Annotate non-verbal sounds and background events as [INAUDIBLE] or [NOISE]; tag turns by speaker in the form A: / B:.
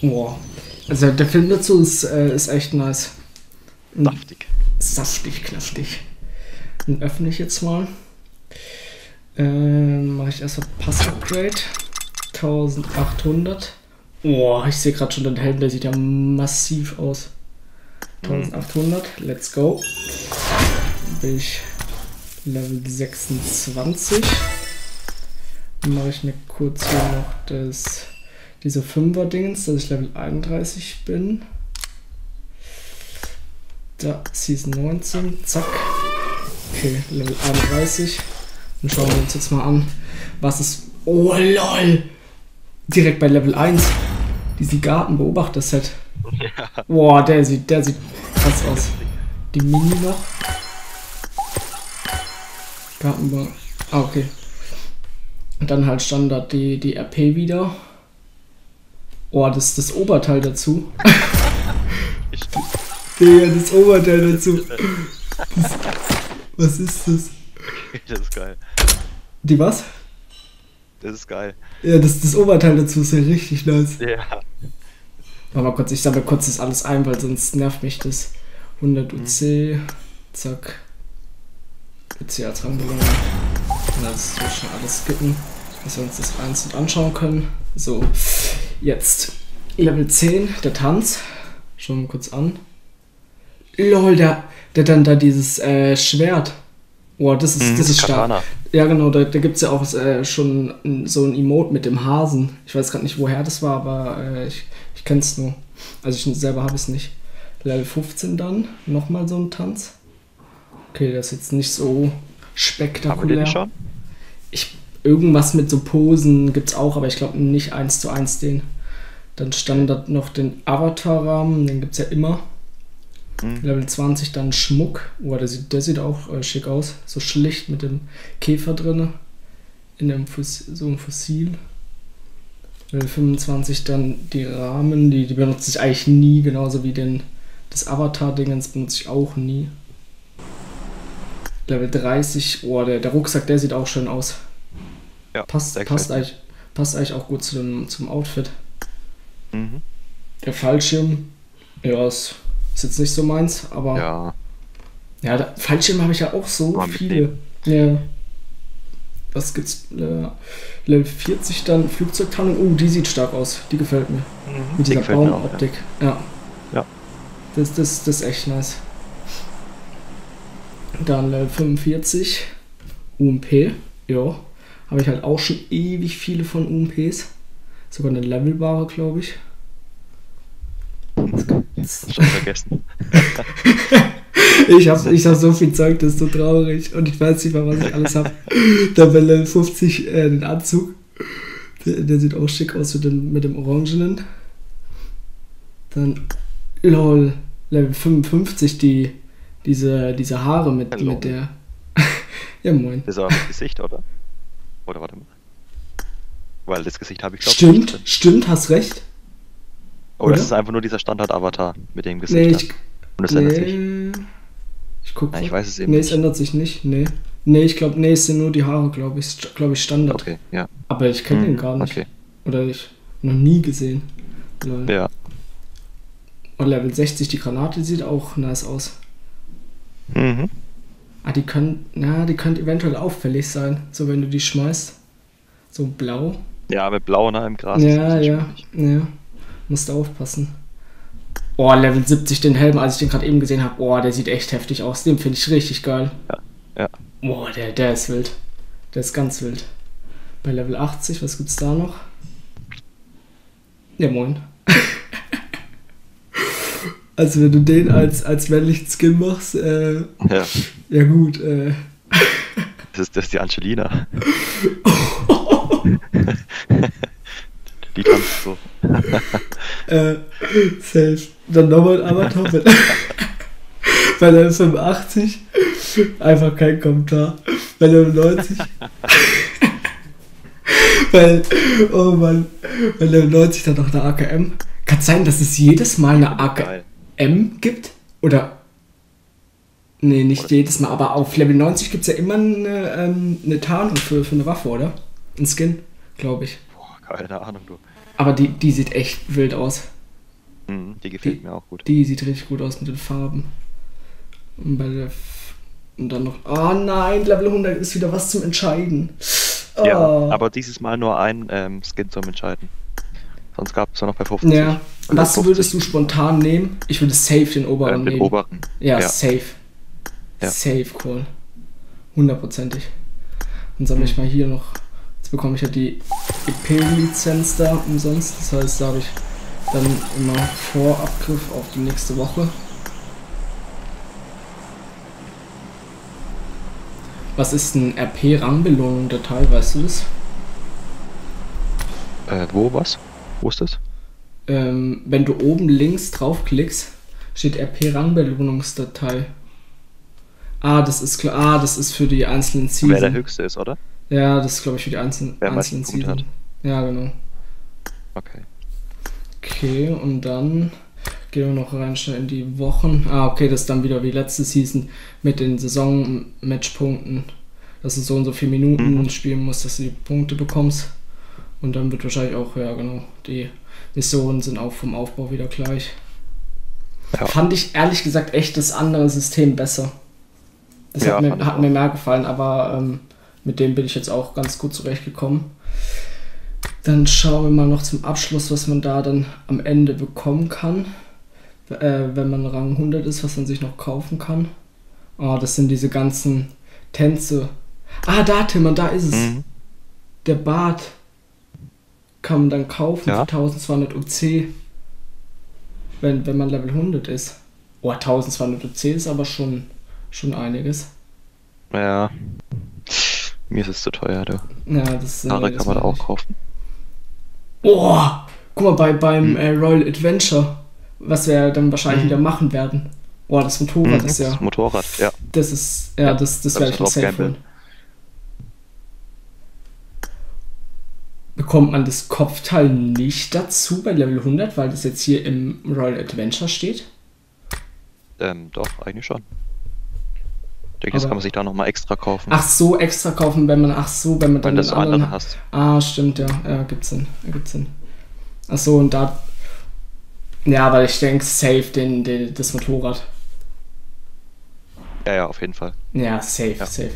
A: Boah. Also der Film dazu ist, äh, ist echt nice.
B: Saftig.
A: Saftig, knaftig. Den öffne ich jetzt mal. Ähm, mache ich erstmal Pass-Upgrade. 1800. Boah, ich sehe gerade schon den Helm, der sieht ja massiv aus. 1800, let's go. Bin ich Level 26. Dann mache ich mir kurz hier noch das, diese 5er-Dingens, dass ich Level 31 bin. Da, Season 19, zack. Okay, Level 31. Dann schauen wir uns jetzt mal an, was ist. Oh lol! Direkt bei Level 1. Diesen Gartenbeobachter-Set.
B: Ja.
A: Boah, der sieht, der sieht krass aus. Die Mini noch. Gartenbe. Ah, okay. Und dann halt Standard die, die RP wieder. Oh, das ist das Oberteil dazu. Digga, das Oberteil dazu. Das, was ist das? [LAUGHS]
B: das ist geil.
A: Die was?
B: Das ist geil.
A: Ja, das, das Oberteil dazu ist ja richtig nice.
B: Ja.
A: Warte mal kurz, ich sammle kurz das alles ein, weil sonst nervt mich das. 100 UC, zack. UC als Rangbelohnung. Und das wird schon alles skippen, dass wir uns das einzeln anschauen können. So, jetzt Level 10, der Tanz. Schauen wir kurz an. Lol, der, der dann da dieses äh, Schwert. Boah, das ist,
B: Mhm,
A: das ist stark.
B: Katana.
A: Ja, genau, da, da gibt es ja auch äh, schon so ein Emote mit dem Hasen. Ich weiß gerade nicht, woher das war, aber äh, ich, ich kenne es nur. Also ich selber habe es nicht. Level 15 dann, nochmal so ein Tanz. Okay, das ist jetzt nicht so
B: Haben wir
A: spektakulär.
B: den schon?
A: Ich, irgendwas mit so Posen gibt es auch, aber ich glaube nicht eins zu eins den. Dann Standard noch den Avatar-Rahmen, den gibt es ja immer.
B: Mhm.
A: Level 20 dann Schmuck. Oh, der sieht, der sieht auch äh, schick aus. So schlicht mit dem Käfer drinne. In dem Fos so einem Fossil. Level 25 dann die Rahmen, die, die benutze ich eigentlich nie, genauso wie den das Avatar-Dingens benutze ich auch nie. Level 30, oh, der, der Rucksack, der sieht auch schön aus.
B: Ja,
A: Passt, passt, eigentlich, passt eigentlich auch gut zu dem, zum Outfit.
B: Mhm.
A: Der Fallschirm, ja, ist, ist jetzt nicht so meins, aber
B: Ja.
A: ja, da, Fallschirm habe ich ja auch so
B: Mal
A: viele. Ja. Was gibt's? Äh, Level 40 dann Flugzeugtarnung. Oh, die sieht stark aus. Die gefällt mir. Mit
B: Die
A: dieser
B: auch,
A: Baumoptik. Ja.
B: Ja.
A: Das, das, das ist echt nice. Dann Level 45. UMP. Ja. Habe ich halt auch schon ewig viele von UMPs. Sogar eine levelbare, glaube ich.
B: Schon vergessen. [LAUGHS]
A: Ich habe ich hab so viel Zeug, das ist so traurig. Und ich weiß nicht mal, was ich alles habe. Level 50 äh, den Anzug. Der, der sieht auch schick aus mit dem, mit dem Orangenen. Dann, lol, Level 55, die, diese, diese Haare mit, mit der. [LAUGHS] ja, moin.
B: Das ist das Gesicht, oder? Oder warte mal. Weil das Gesicht habe ich glaube
A: Stimmt, stimmt, hast recht.
B: Oder
A: oder?
B: ist es einfach nur dieser Standard-Avatar mit dem Gesicht?
A: Nee, ich,
B: Und es ändert sich.
A: nee, ich guck
B: Nein, ich weiß es eben
A: Nee, es
B: nicht.
A: ändert sich nicht. Nee. Nee, ich glaube, nee, es sind nur die Haare, glaube ich. Glaube ich, Standard.
B: Okay, ja.
A: Aber ich kenne
B: Mhm,
A: ihn gar nicht.
B: Okay.
A: Oder ich noch nie gesehen. Lol.
B: Ja.
A: Und Level 60, die Granate sieht auch nice aus.
B: Mhm.
A: Ah, die können, na, die könnte eventuell auffällig sein, so wenn du die schmeißt. So blau.
B: Ja, mit Blau, ne, im Gras.
A: ja, ja, ja. Musst du aufpassen. Oh, Level 70, den Helm, als ich den gerade eben gesehen habe. Oh, der sieht echt heftig aus. Den finde ich richtig geil.
B: Ja, ja.
A: Boah, der, der ist wild. Der ist ganz wild. Bei Level 80, was gibt's da noch? Ja, moin. [LAUGHS] also, wenn du den als, als männlichen Skin machst, äh,
B: Ja.
A: ja gut, äh.
B: Das ist, das ist die Angelina. [LAUGHS] die tanzt so.
A: Äh, safe. Dann nochmal ein Avatar bei, bei Level 85. Einfach kein Kommentar. Bei Level 90. Weil, oh Mann, bei Level 90 dann noch eine AKM. Kann sein, dass es jedes Mal eine
B: Geil.
A: AKM gibt? Oder. Nee, nicht jedes Mal, aber auf Level 90 gibt es ja immer eine, ähm, eine Tarnung für, für eine Waffe, oder? Ein Skin, glaube ich.
B: Boah, keine Ahnung, du.
A: Aber die, die sieht echt wild aus.
B: Mhm, die gefällt mir auch gut.
A: Die sieht richtig gut aus mit den Farben. Und bei der. Und dann noch. Oh nein, Level 100 ist wieder was zum Entscheiden. Oh.
B: Ja, aber dieses Mal nur ein ähm, Skin zum Entscheiden. Sonst gab es ja noch bei 50.
A: Ja. Was
B: 50.
A: würdest du spontan nehmen? Ich würde safe den oberen
B: äh, den
A: nehmen.
B: oberen.
A: Ja,
B: Ja.
A: safe.
B: Ja.
A: Safe Call. Hundertprozentig. Dann sammle ich
B: Mhm.
A: mal hier noch. Jetzt bekomme ich ja die EP-Lizenz da umsonst. Das heißt, da habe ich dann immer Vorabgriff auf die nächste Woche. Was ist ein RP-Rangbelohnung-Datei, weißt du das?
B: Äh, wo, was? Wo ist das?
A: Ähm, wenn du oben links draufklickst, steht RP-Rangbelohnungsdatei. Ah, das ist klar. Ah, das ist für die einzelnen
B: Wer der höchste ist, oder?
A: Ja, das ist glaube ich für die einzelnen,
B: Wer
A: einzelnen Season. Ja, genau.
B: Okay.
A: Okay, und dann gehen wir noch rein schnell in die Wochen. Ah, okay, das ist dann wieder wie letzte Season mit den Saison-Matchpunkten. Dass du so und so viele Minuten
B: Mhm.
A: spielen musst, dass du die Punkte bekommst. Und dann wird wahrscheinlich auch, ja genau, die Missionen sind auch vom Aufbau wieder gleich.
B: Ja.
A: Fand ich ehrlich gesagt echt das andere System besser. Das
B: Ja,
A: hat, mir, hat mir mehr gefallen, aber ähm, mit dem bin ich jetzt auch ganz gut zurechtgekommen. Dann schauen wir mal noch zum Abschluss, was man da dann am Ende bekommen kann. Äh, wenn man Rang 100 ist, was man sich noch kaufen kann. Ah, das sind diese ganzen Tänze. Ah, da, Tim, da ist es.
B: Mhm.
A: Der Bart kann man dann kaufen
B: Ja.
A: für 1200 UC, wenn, wenn man Level 100 ist. Oh, 1200 UC ist aber schon, schon einiges.
B: Ja. Mir ist es zu teuer, du.
A: Ja, das äh,
B: Haare
A: das
B: kann man da auch kaufen.
A: Oh, guck mal, bei, beim
B: Hm.
A: äh, Royal Adventure, was wir dann wahrscheinlich
B: Mhm.
A: wieder machen werden. Oh, das Motorrad
B: Mhm,
A: ist ja.
B: Das Motorrad, ja.
A: Das ist, ja, das, das
B: da
A: werde ich noch safe holen. Bekommt man das Kopfteil nicht dazu bei Level 100, weil das jetzt hier im Royal Adventure steht?
B: Ähm, doch, eigentlich schon. Ich denke, das
A: Aber-
B: kann man sich da nochmal extra kaufen.
A: Ach so, extra kaufen, wenn man, ach so, wenn man dann
B: wenn
A: den
B: das andere
A: anderen...
B: hast.
A: Ah, stimmt, ja, ja, gibt's Sinn, gibt's Sinn. Ach so, und da... Ja, aber ich denke, safe den, den, das Motorrad.
B: Ja, ja, auf jeden Fall.
A: Ja, safe,
B: Ja.
A: safe.